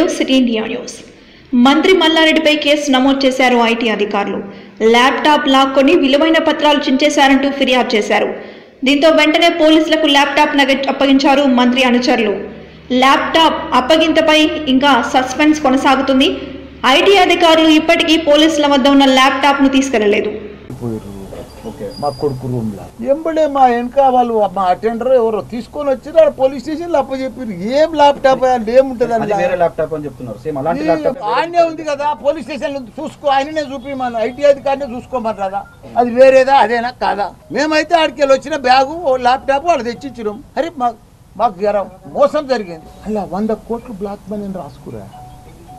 To city India news మంత్రి మల్లారెడ్డిపై case నమోదు చేశారు ఐటీ అధికారులు. ల్యాప్టాప్ లాక్కొని విలువైన పత్రాలు చించేశారంటూ ఫిర్యాదు చేశారు. దీంతో వెంటనే పోలీసులకు ల్యాప్టాప్ నగ అప్పగించారు మంత్రి అనుచరులు. ల్యాప్టాప్ అప్పగింతపై ఇంకా సస్పెన్స్ కొనసాగుతుంది. ఐటీ అధికారులు ఇప్పటికీ పోలీసుల వద్ద ఉన్న ల్యాప్టాప్ను తీసుకెళ్ళలేదు. మా కొడుకు రూమ్ లా. ఎంబడే మా వెనక వాళ్ళు మా అటెండర్ ఎవరో తీసుకొని వచ్చి ఆడ పోలీస్ స్టేషన్లో అప్పచెప్పారు ఏం ల్యాప్టాప్ ఏముంటది వేరే ల్యాప్టాప్ అని చెప్తున్నారు. సేమ్ అలాంటి ల్యాప్టాప్ ఆయనే ఉంది కదా పోలీస్ స్టేషన్ చూసుకో ఆయననే చూపిమను. ఐటీ అధికారినే చూసుకోమన్నారా అది వేరేదా అదేనా? కాదా? మేమైతే ఆడికి వచ్చిన బ్యాగు ల్యాప్టాప్ వాళ్ళు తెచ్చిచ్చినాం. అరే మాకు మాకు జర. మోసం జరిగింది. అలా వంద కోట్లు బ్లాక్ మనీ రాసుకురా.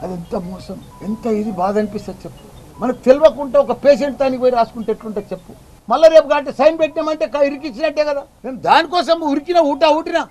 అది ఎంత మోసం? ఎంత ఇది బాధ అనిపిస్తుంది చెప్పు. మనకు తెలియకుండా ఒక పేషెంట్ దానికి పోయి రాసుకుంటే ఎట్లుంటుంది చెప్పు. మళ్ళీ రేపు కాబట్టి సైన్ పెట్టినామంటే ఇరికిచ్చినట్టే కదా. మేము దానికోసం ఉరికినా ఊటా ఊటినా.